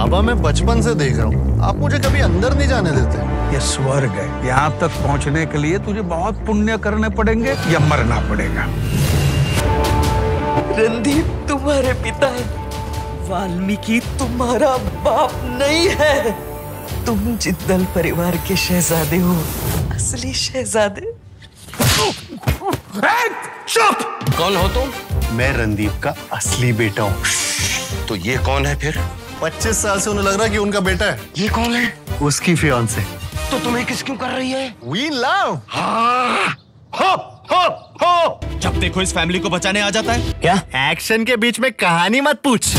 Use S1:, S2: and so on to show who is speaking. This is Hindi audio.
S1: बाबा मैं बचपन से देख रहा हूँ। आप मुझे कभी अंदर नहीं जाने देते।
S2: ये स्वर्ग है। यहाँ तक पहुँचने के लिए तुझे बहुत पुण्य करने पड़ेंगे या मरना पड़ेगा।
S3: रणदीप तुम्हारे पिता है। वाल्मीकि तुम्हारा बाप नहीं है। तुम जिद्दल परिवार के शहजादे हो असली शहजादे।
S4: चुप! कौन हो तुम?
S1: मैं रणदीप का असली बेटा हूँ।
S4: तो ये कौन है फिर?
S1: पच्चीस साल से उन्हें लग रहा है कि उनका बेटा है।
S4: ये कौन है?
S1: उसकी फियांसे
S4: तो तुम्हें किस क्यों कर रही है?
S1: वी लव
S4: हो। हो हो
S5: जब देखो इस फैमिली को बचाने आ जाता है।
S1: क्या? एक्शन के बीच में कहानी मत पूछ।